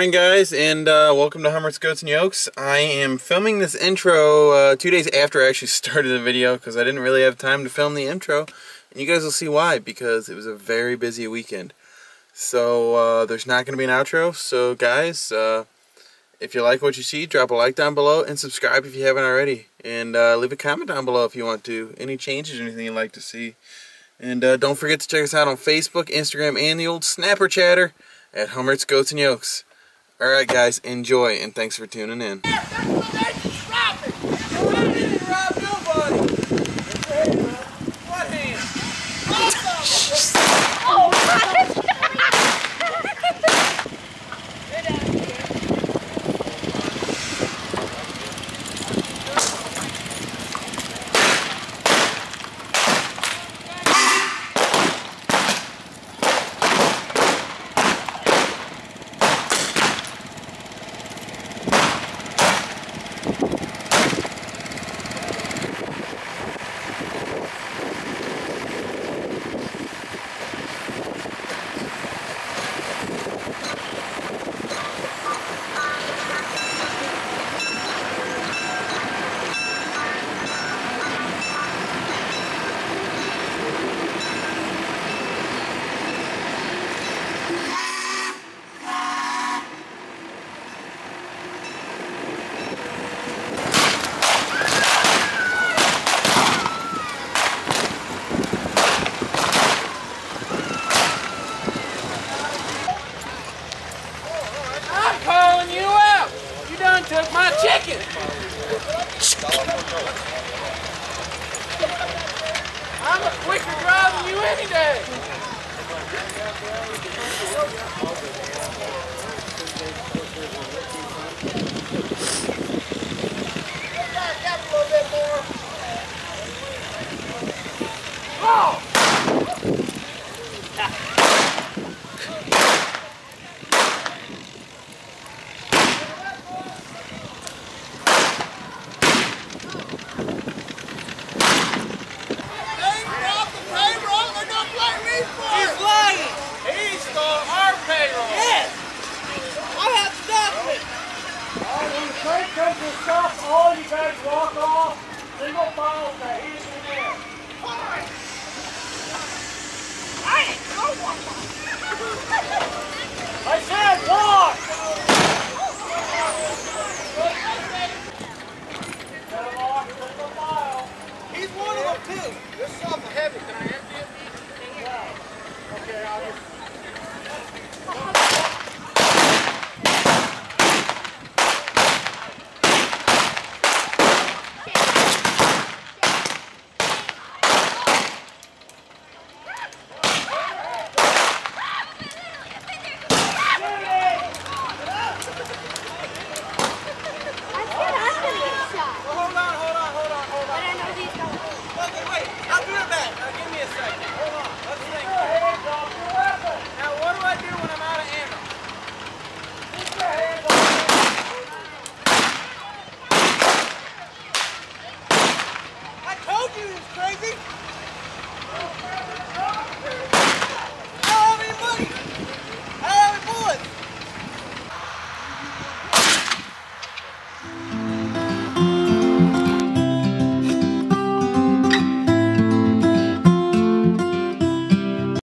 morning guys and uh, welcome to Hummert's Goats, and Yolks. I am filming this intro uh, two days after I actually started the video because I didn't really have time to film the intro. And you guys will see why because it was a very busy weekend. So uh, there's not going to be an outro. So guys, uh, if you like what you see, drop a like down below and subscribe if you haven't already. And uh, leave a comment down below if you want to. Any changes or anything you'd like to see. And uh, don't forget to check us out on Facebook, Instagram, and the old Snapper Chatter at Hummert's Goats, and Yolks. Alright guys, enjoy, and thanks for tuning in. I'm calling you out. You done my chicken. Train comes to stop, all you guys walk off, single file to